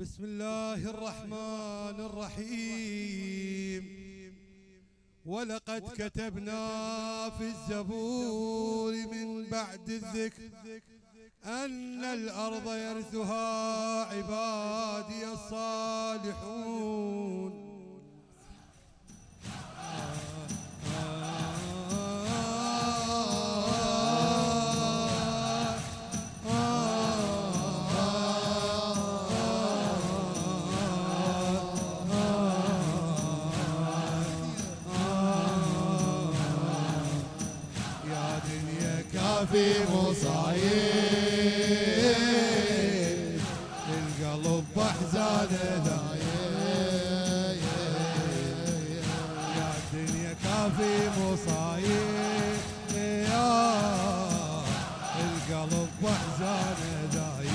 بسم الله الرحمن الرحيم. ولقد كتبنا في الزبور من بعد الذكر أن الأرض يرثها عبادي الصالحون. في مصايب. القلب بحزانه دايب يا الدنيا كافي مصايب. يا القلب بحزانه دايب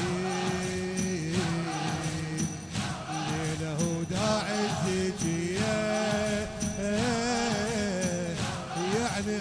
ليلة داعي الزيجيه يعني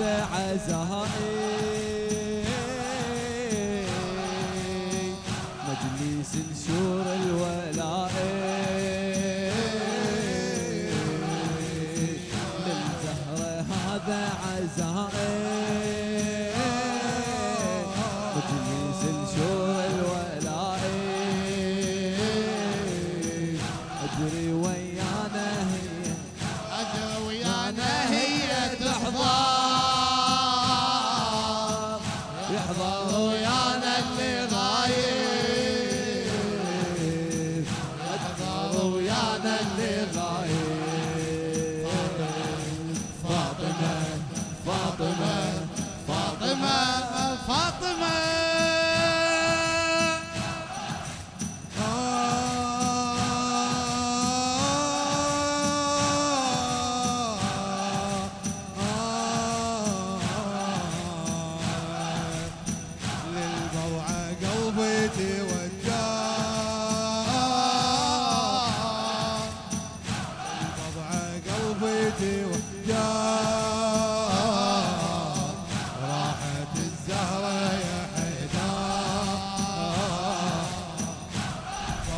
عزائي.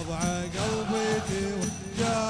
وضع توجع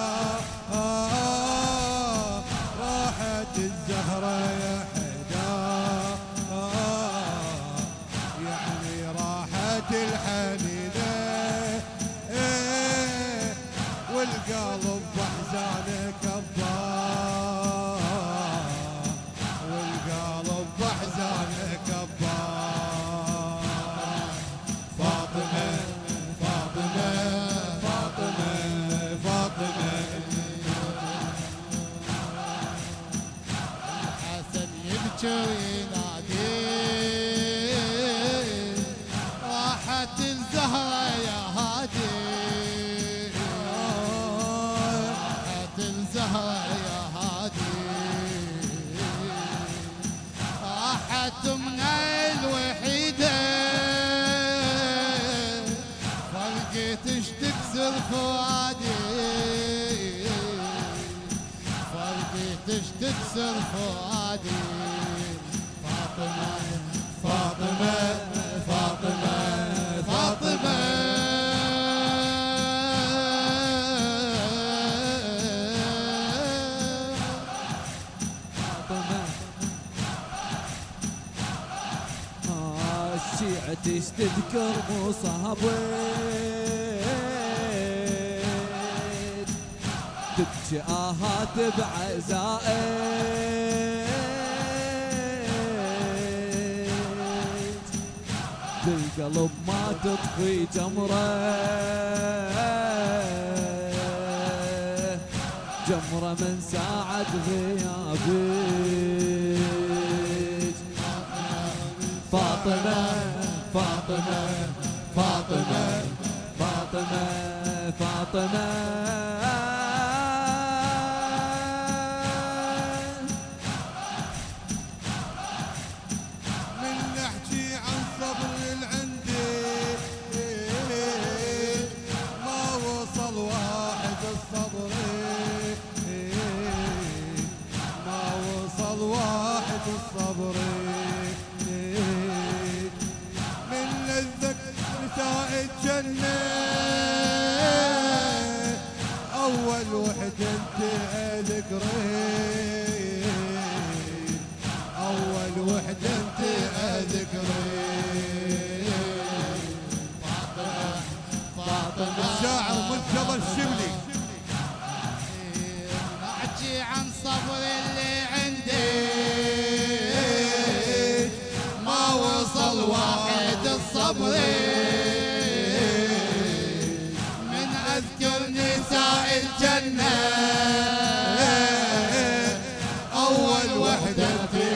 خاتمنا الوحيدة تكسر فؤادي تكسر فؤادي فاطمة رجعتش تذكر مصابك تبكي آهات بعزائك بالقلب ما تطفي جمرة. جمرة من ساعة غيابك فاطمة فاطمة فاطمة فاطمة فاطمة. أول وحدة انت اول